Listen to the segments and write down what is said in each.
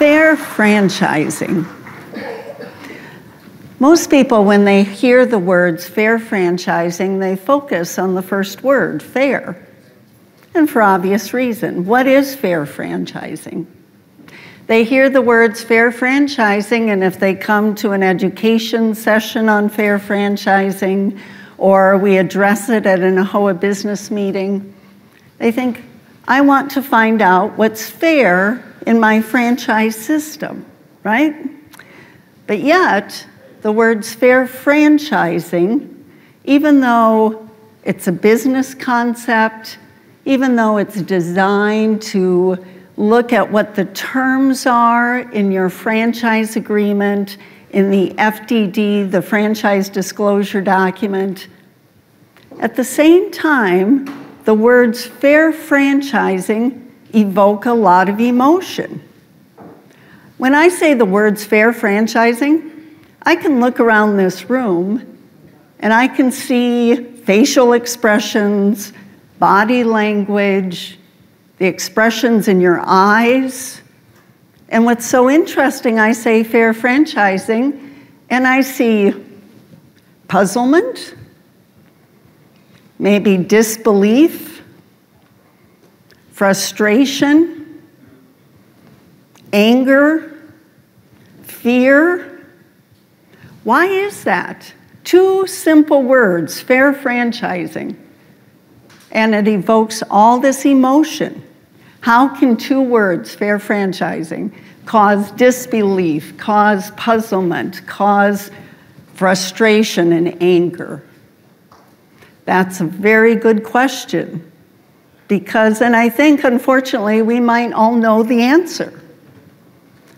Fair franchising. Most people, when they hear the words fair franchising, they focus on the first word, fair. And for obvious reason. What is fair franchising? They hear the words fair franchising, and if they come to an education session on fair franchising, or we address it at an AAHOA business meeting, they think, I want to find out what's fair in my franchise system, right? But yet, the words fair franchising, even though it's a business concept, even though it's designed to look at what the terms are in your franchise agreement, in the FDD, the franchise disclosure document, at the same time, the words fair franchising evoke a lot of emotion. When I say the words fair franchising, I can look around this room and I can see facial expressions, body language, the expressions in your eyes. And what's so interesting, I say fair franchising, and I see puzzlement, maybe disbelief, frustration, anger, fear why is that? Two simple words, fair franchising, and it evokes all this emotion. How can two words, fair franchising, cause disbelief, cause puzzlement, cause frustration and anger? That's a very good question. Because, and I think unfortunately, we might all know the answer.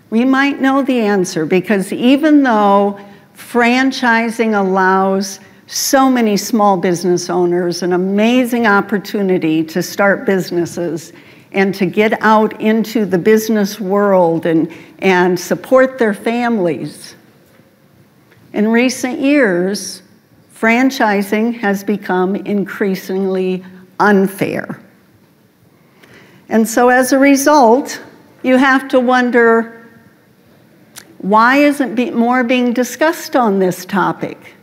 We might know the answer because even though Franchising allows so many small business owners an amazing opportunity to start businesses and to get out into the business world and, and support their families. In recent years, franchising has become increasingly unfair. And so as a result, you have to wonder why isn't be more being discussed on this topic?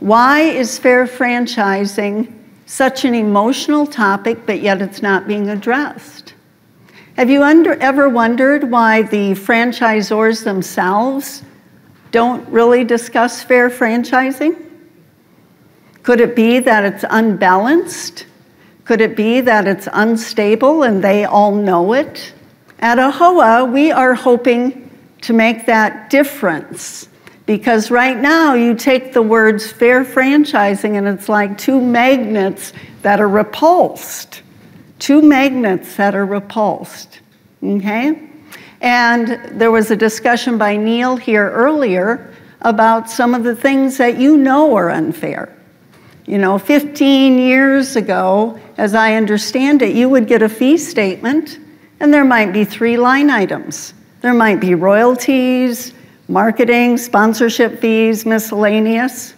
Why is fair franchising such an emotional topic, but yet it's not being addressed? Have you under, ever wondered why the franchisors themselves don't really discuss fair franchising? Could it be that it's unbalanced? Could it be that it's unstable and they all know it? At AAHOA, we are hoping to make that difference. Because right now, you take the words fair franchising and it's like two magnets that are repulsed. Two magnets that are repulsed. Okay? And there was a discussion by Neil here earlier about some of the things that you know are unfair. You know, 15 years ago, as I understand it, you would get a fee statement and there might be three line items. There might be royalties, marketing, sponsorship fees, miscellaneous.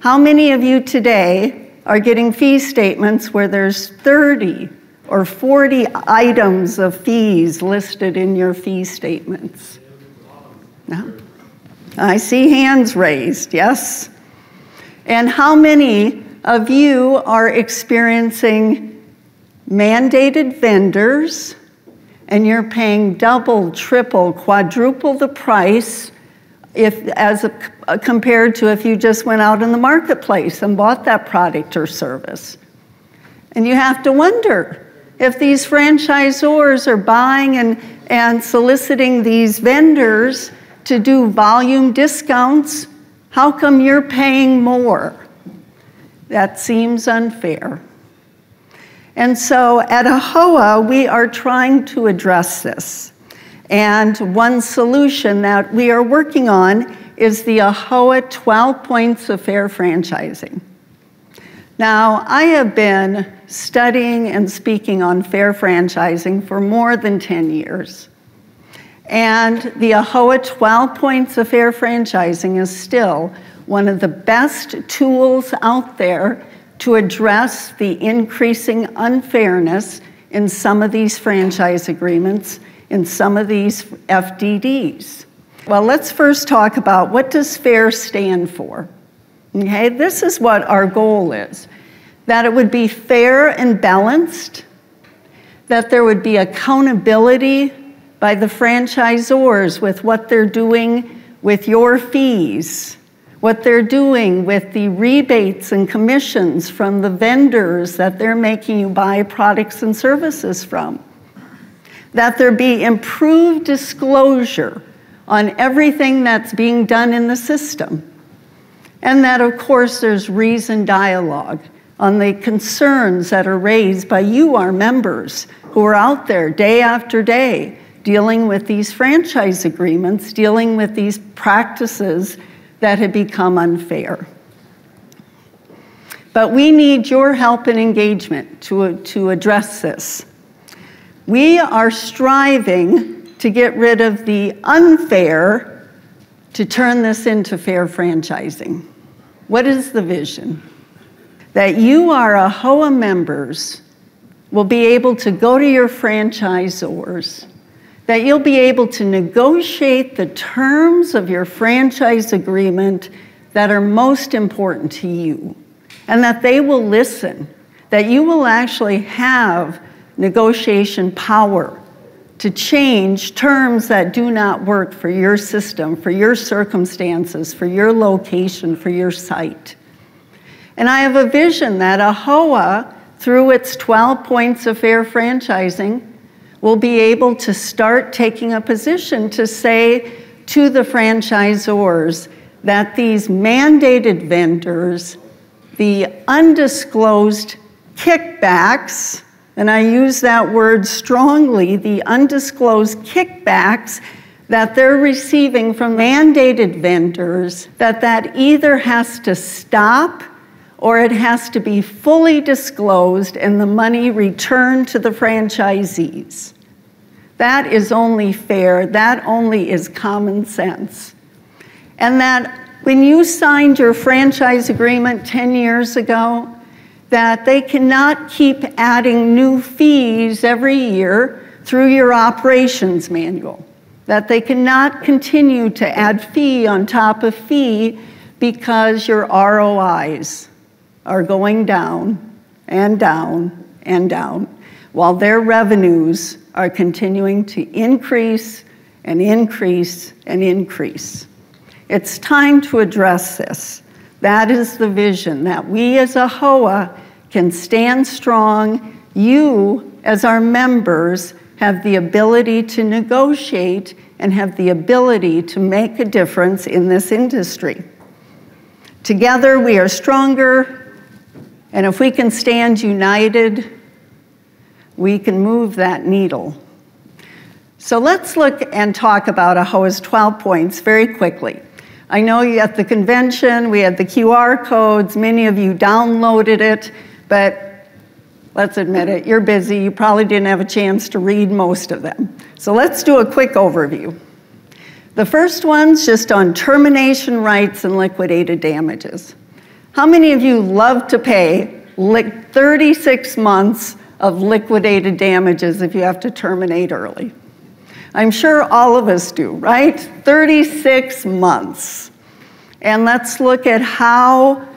How many of you today are getting fee statements where there's 30 or 40 items of fees listed in your fee statements? No? I see hands raised, yes? And how many of you are experiencing mandated vendors and you're paying double, triple, quadruple the price if, as a, compared to if you just went out in the marketplace and bought that product or service. And you have to wonder if these franchisors are buying and, and soliciting these vendors to do volume discounts, how come you're paying more? That seems unfair. And so at AAHOA, we are trying to address this. And one solution that we are working on is the AAHOA 12 Points of Fair Franchising. Now, I have been studying and speaking on fair franchising for more than 10 years. And the AAHOA 12 Points of Fair Franchising is still one of the best tools out there to address the increasing unfairness in some of these franchise agreements in some of these FDDs. Well, let's first talk about what does FAIR stand for? Okay, this is what our goal is. That it would be fair and balanced, that there would be accountability by the franchisors with what they're doing with your fees, what they're doing with the rebates and commissions from the vendors that they're making you buy products and services from. That there be improved disclosure on everything that's being done in the system. And that, of course, there's reasoned dialogue on the concerns that are raised by you, our members, who are out there day after day dealing with these franchise agreements, dealing with these practices that have become unfair. But we need your help and engagement to, to address this. We are striving to get rid of the unfair to turn this into fair franchising. What is the vision? That you, our AAHOA members, will be able to go to your franchisors that you'll be able to negotiate the terms of your franchise agreement that are most important to you, and that they will listen, that you will actually have negotiation power to change terms that do not work for your system, for your circumstances, for your location, for your site. And I have a vision that AAHOA, through its 12 points of fair franchising, will be able to start taking a position to say to the franchisors that these mandated vendors, the undisclosed kickbacks, and I use that word strongly, the undisclosed kickbacks that they're receiving from mandated vendors, that that either has to stop or it has to be fully disclosed and the money returned to the franchisees. That is only fair, that only is common sense. And that when you signed your franchise agreement 10 years ago, that they cannot keep adding new fees every year through your operations manual. That they cannot continue to add fee on top of fee because your ROIs are going down and down and down, while their revenues are continuing to increase and increase and increase. It's time to address this. That is the vision that we as AAHOA can stand strong. You, as our members, have the ability to negotiate and have the ability to make a difference in this industry. Together, we are stronger, and if we can stand united, we can move that needle. So let's look and talk about AAHOA's 12 points very quickly. I know you at the convention, we had the QR codes, many of you downloaded it, but let's admit it, you're busy, you probably didn't have a chance to read most of them. So let's do a quick overview. The first one's just on termination rights and liquidated damages. How many of you love to pay 36 months of liquidated damages if you have to terminate early? I'm sure all of us do, right? 36 months. And let's look at how,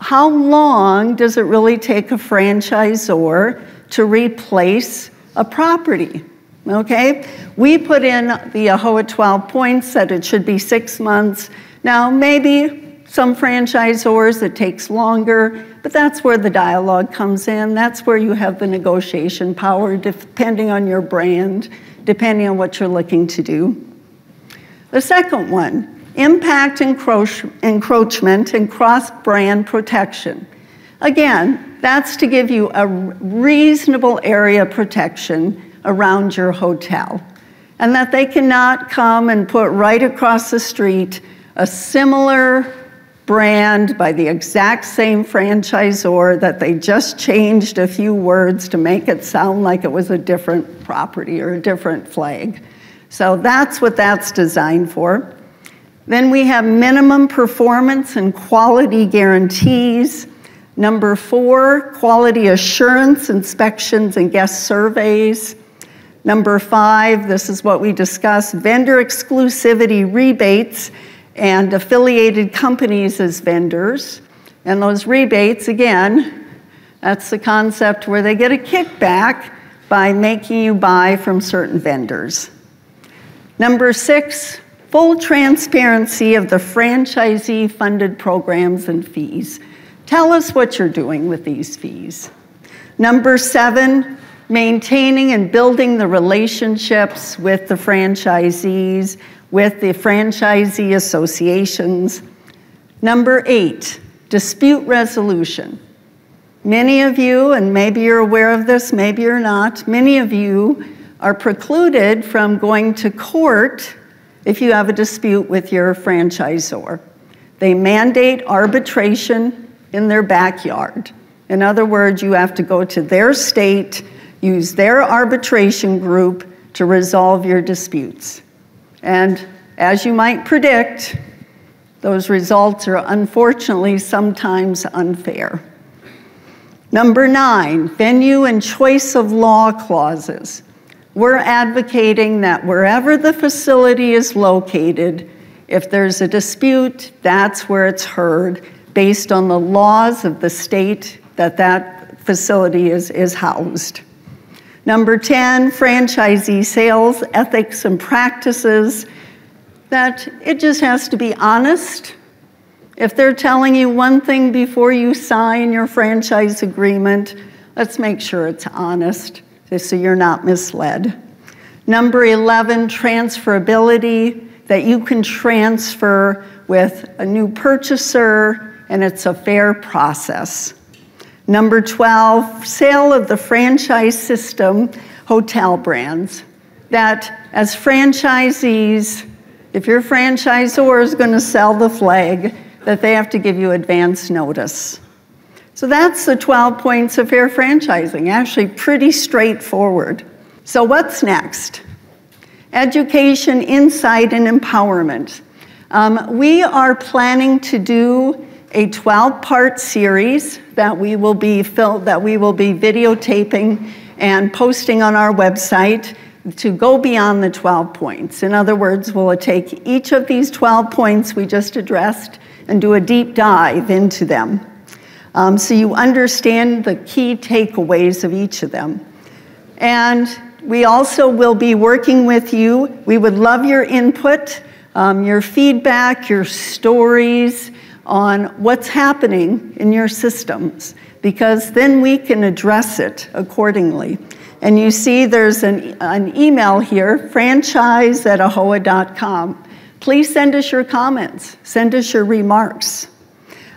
how long does it really take a franchisor to replace a property? Okay? We put in the AAHOA 12 points that it should be six months. Now, maybe some franchisors, it takes longer, but that's where the dialogue comes in. That's where you have the negotiation power, depending on your brand, depending on what you're looking to do. The second one impact encroach- encroachment and cross brand protection. Again, that's to give you a reasonable area protection around your hotel, and that they cannot come and put right across the street a similar brand by the exact same franchisor that they just changed a few words to make it sound like it was a different property or a different flag. So that's what that's designed for. Then we have minimum performance and quality guarantees. Number four, quality assurance inspections and guest surveys. Number five, this is what we discussed vendor exclusivity rebates and affiliated companies as vendors. And those rebates, again, that's the concept where they get a kickback by making you buy from certain vendors. Number six, full transparency of the franchisee funded programs and fees. Tell us what you're doing with these fees. Number seven, maintaining and building the relationships with the franchisees, with the franchisee associations. Number eight, dispute resolution. Many of you, and maybe you're aware of this, maybe you're not, many of you are precluded from going to court if you have a dispute with your franchisor. They mandate arbitration in their backyard. In other words, you have to go to their state, use their arbitration group to resolve your disputes. And as you might predict, those results are unfortunately sometimes unfair. Number nine, venue and choice of law clauses. We're advocating that wherever the facility is located, if there's a dispute, that's where it's heard based on the laws of the state that that facility is, is housed. Number 10, franchisee sales ethics and practices. That it just has to be honest. If they're telling you one thing before you sign your franchise agreement, let's make sure it's honest so you're not misled. Number 11, transferability, that you can transfer with a new purchaser and it's a fair process. Number 12, sale of the franchise system hotel brands. That as franchisees, if your franchisor is going to sell the flag, that they have to give you advance notice. So that's the 12 points of fair franchising, actually pretty straightforward. So what's next? Education, insight, and empowerment. Um, we are planning to do a 12-part series that we will be filled, that we will be videotaping and posting on our website to go beyond the 12 points. In other words, we'll take each of these 12 points we just addressed and do a deep dive into them um, so you understand the key takeaways of each of them. And we also will be working with you. We would love your input, um, your feedback, your stories on what's happening in your systems, because then we can address it accordingly. And you see there's an, an email here, franchise at aahoa.com. Please send us your comments, send us your remarks.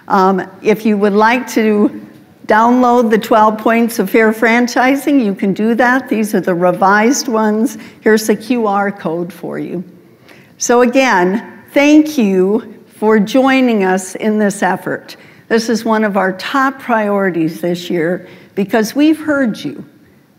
Um, if you would like to download the 12 points of fair franchising, you can do that. These are the revised ones. Here's the QR code for you. So, again, thank you for joining us in this effort. This is one of our top priorities this year because we've heard you.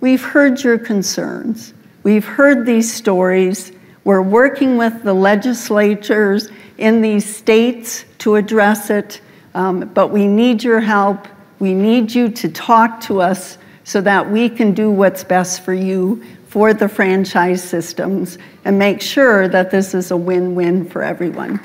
We've heard your concerns. We've heard these stories. We're working with the legislatures in these states to address it. Um, but we need your help. We need you to talk to us so that we can do what's best for you for the franchise systems and make sure that this is a win win for everyone.